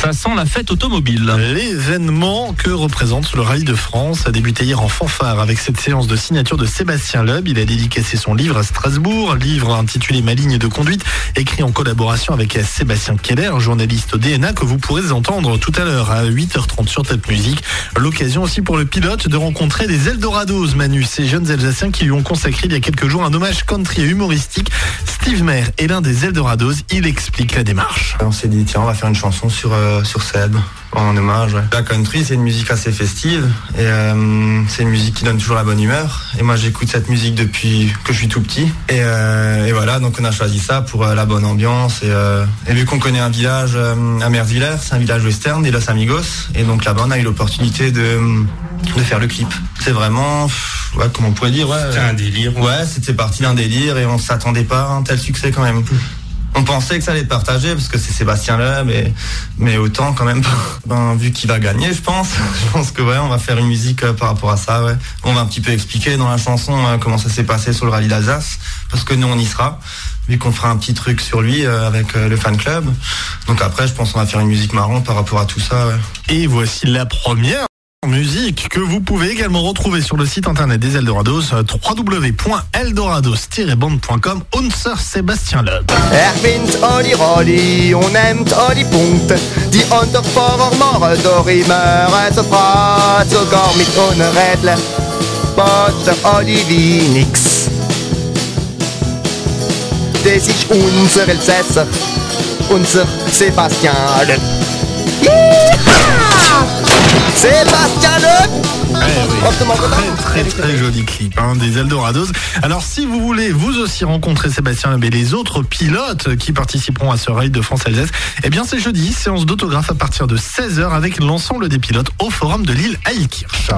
Ça sent la fête automobile. L'événement que représente le Rallye de France a débuté hier en fanfare avec cette séance de signature de Sébastien Loeb. Il a dédicacé son livre à Strasbourg, livre intitulé Ma ligne de conduite, écrit en collaboration avec Sébastien Keller, journaliste au DNA que vous pourrez entendre tout à l'heure à 8h30 sur Top Musique. L'occasion aussi pour le pilote de rencontrer des Eldorados, Manu, ces jeunes Alsaciens qui lui ont consacré il y a quelques jours un hommage country et humoristique. Steve Mayer est l'un des Eldorados. Il explique la démarche. On s'est dit, tiens, on va faire une chanson sur, euh, sur Seb, en hommage. ouais. La country, c'est une musique assez festive et euh, c'est une musique qui donne toujours la bonne humeur. Et moi, j'écoute cette musique depuis que je suis tout petit. Et, euh, et voilà, donc on a choisi ça pour euh, la bonne ambiance. Et, et vu qu'on connaît un village à Merzwiller, c'est un village western des Los Amigos. Et donc là-bas, on a eu l'opportunité de, de faire le clip. C'est vraiment, pff, ouais, comment on pourrait dire, ouais. C'est un délire. Ouais, c'était parti d'un délire et on s'attendait pas à un tel succès quand même. On pensait que ça allait être partagé parce que c'est Sébastien Loeb, mais, autant quand même. Ben, vu qu'il va gagner, je pense. Je pense que ouais, on va faire une musique euh, par rapport à ça. On va un petit peu expliquer dans la chanson euh, comment ça s'est passé sur le rallye d'Alsace, parce que nous on y sera. Vu qu'on fera un petit truc sur lui euh, avec le fan club. Donc après, je pense qu'on va faire une musique marrante par rapport à tout ça. Et voici la première musique que vous pouvez également retrouver sur le site internet des Eldorados euh, www.eldorados-band.com Unser Sébastien Loeb. Er vindt Olli Rolli, on neemt Olli Punkt. Die Unterfahrer machen doch immer so Fahrt, sogar mit. Macht der Olli wie nix. Das ist unser Elsässer, unser Sebastian Loeb. Loeb! Auto- Très très très joli clip hein, des Eldorados. Alors si vous voulez vous aussi rencontrer Sébastien Loeb et les autres pilotes qui participeront à ce raid de France Alsace, eh bien c'est jeudi, séance d'autographe à partir de 16h avec l'ensemble des pilotes au forum de l'île Aïkirch.